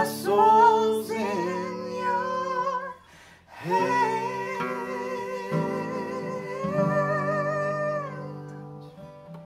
my soul's in your hands.